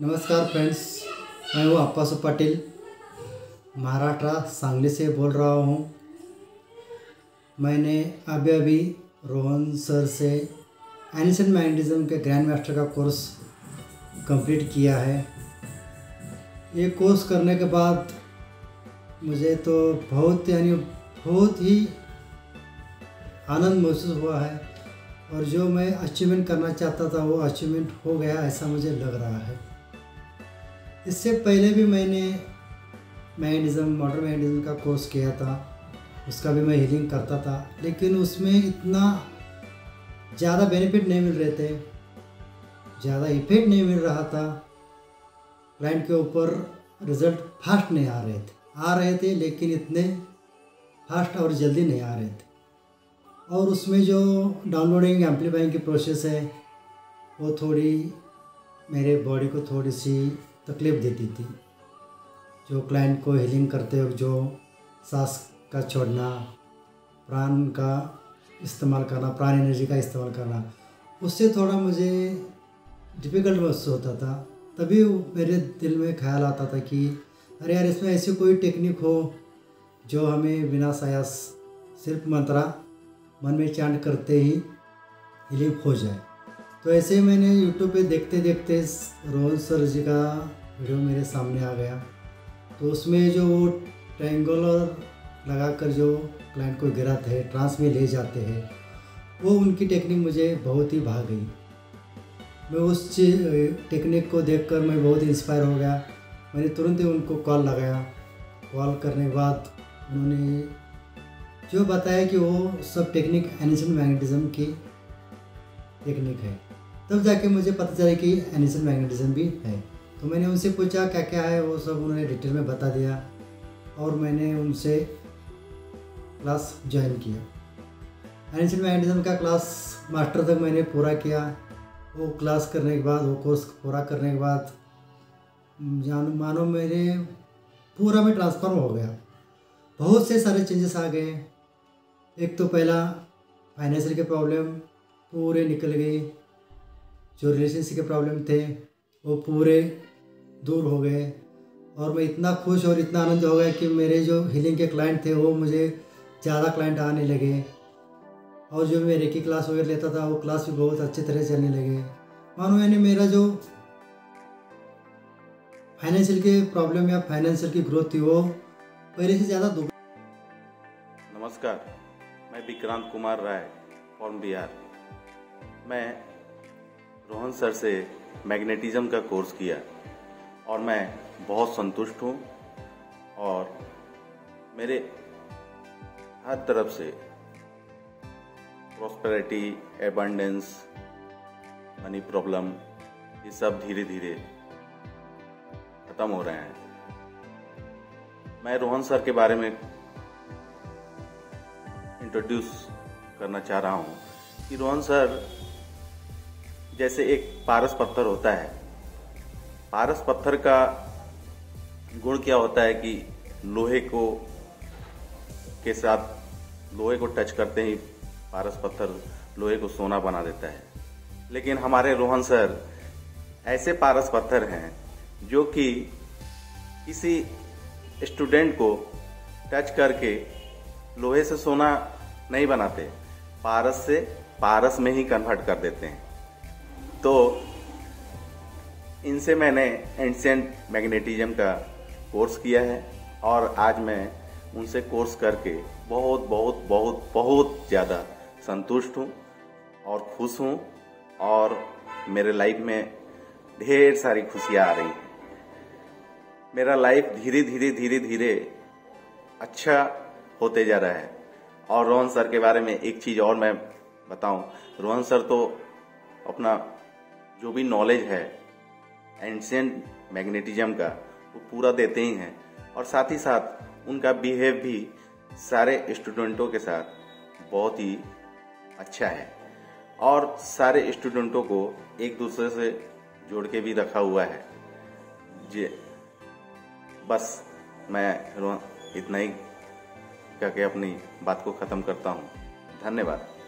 नमस्कार फ्रेंड्स, मैं हूँ अप्पासु पाटिल। महाराष्ट्र सांगली से बोल रहा हूँ। मैंने अभी अभी रोहन सर से एनिसन मैग्नेटिज्म के ग्रैंड मास्टर का कोर्स कंप्लीट किया है। ये कोर्स करने के बाद मुझे तो बहुत, यानी बहुत ही आनंद महसूस हुआ है और जो मैं अचीवमेंट करना चाहता था, वो अचीवमेंट हो गया ऐसा मुझे लग रहा है। इससे पहले भी मैंने मैगनीज़म मॉडर्न मैगनीज़म का कोर्स किया था। उसका भी मैं हीलिंग करता था। लेकिन उसमें इतना ज़्यादा बेनिफिट नहीं मिल रहे थे। ज़्यादा इफ़ेक्ट नहीं मिल रहा था। क्लाइंट के ऊपर रिज़ल्ट फास्ट नहीं आ रहे थे। आ रहे थे लेकिन इतने फास्ट और जल्दी नहीं आ रहे थे। और उसमें जो डाउनलोडिंग एम्पलीफाइंग की प्रोसेस है, वो थोड़ी मेरे बॉडी को थोड़ी सी तकलीफ़ देती थी। जो क्लाइंट को हीलिंग करते वक्त जो सांस का छोड़ना, प्राण का इस्तेमाल करना, प्राण एनर्जी का इस्तेमाल करना, उससे थोड़ा मुझे डिफ़िकल्ट महसूस होता था। तभी मेरे दिल में ख्याल आता था कि, अरे यार, इसमें ऐसी कोई टेक्निक हो जो हमें बिना सायास, सिर्फ़ मंत्रा, मन में चांट करते ही हीलिंग हो जाए। तो ऐसे ही मैंने यूट्यूब पे देखते देखते रोहन सर जी का वीडियो मेरे सामने आ गया। तो उसमें जो वो ट्रायंगुलर लगा कर जो क्लाइंट को गिराते हैं ट्रांस में ले जाते हैं, वो उनकी टेक्निक मुझे बहुत ही भाग गई। मैं उस टेक्निक को देखकर मैं बहुत इंस्पायर हो गया। मैंने तुरंत ही उनको कॉल लगाया। कॉल करने के बाद उन्होंने जो बताया कि वो सब टेक्निक एनिशन मैग्नेटिज्म की टेक्निक है। तब जाके मुझे पता चला कि एनिसन मैग्नेटिज्म भी है। तो मैंने उनसे पूछा क्या क्या है? वो सब उन्होंने डिटेल में बता दिया और मैंने उनसे क्लास ज्वाइन किया। एनिसन मैग्नेटिज्म का क्लास मास्टर तक मैंने पूरा किया। वो क्लास करने के बाद, वो कोर्स पूरा करने के बाद, जान, मानो मेरे पूरा में ट्रांसफॉर्म हो गया। बहुत से सारे चेंजेस आ गए। एक तो पहला, फाइनेंशियल के प्रॉब्लम पूरे निकल गए। जो रिलेशनशिप के प्रॉब्लम थे, वो पूरे दूर हो गए। और मैं इतना खुश और इतना आनंद हो गया कि मेरे जो हीलिंग के क्लाइंट थे, वो मुझे ज़्यादा क्लाइंट आने लगे। और जो मेरे की क्लास वगैरह लेता था, वो क्लास भी बहुत अच्छी तरह चलने लगे। मानो यानी मेरा जो फाइनेंशियल के प्रॉब्लम या फाइनेंशियल की ग्रोथ थी, वो पहले से ज़्यादा दुख नमस्कार, मैं विक्रांत कुमार राय फॉर्म बिहार मैं रोहन सर से मैग्नेटिज्म का कोर्स किया और मैं बहुत संतुष्ट हूँ और मेरे हर तरफ़ से प्रॉस्पेरिटी एबंडेंस मनी प्रॉब्लम ये सब धीरे धीरे खत्म हो रहे हैं। मैं रोहन सर के बारे में इंट्रोड्यूस करना चाह रहा हूँ कि रोहन सर जैसे एक पारस पत्थर होता है। पारस पत्थर का गुण क्या होता है कि लोहे को के साथ लोहे को टच करते ही पारस पत्थर लोहे को सोना बना देता है। लेकिन हमारे रोहन सर ऐसे पारस पत्थर हैं जो कि किसी स्टूडेंट को टच करके लोहे से सोना नहीं बनाते, पारस से पारस में ही कन्वर्ट कर देते हैं। तो इनसे मैंने एंशियंट मैग्नेटिज्म का कोर्स किया है और आज मैं उनसे कोर्स करके बहुत बहुत बहुत बहुत ज़्यादा संतुष्ट हूँ और खुश हूँ और मेरे लाइफ में ढेर सारी खुशियाँ आ रही हैं। मेरा लाइफ धीरे धीरे धीरे धीरे अच्छा होते जा रहा है। और रोहन सर के बारे में एक चीज़ और मैं बताऊँ। रोहन सर तो अपना जो भी नॉलेज है एंशियंट मैग्नेटिज्म का, वो पूरा देते ही हैं। और साथ ही साथ उनका बिहेव भी सारे स्टूडेंटों के साथ बहुत ही अच्छा है। और सारे स्टूडेंटों को एक दूसरे से जोड़ के भी रखा हुआ है। जी, बस मैं इतना ही करके अपनी बात को ख़त्म करता हूँ। धन्यवाद।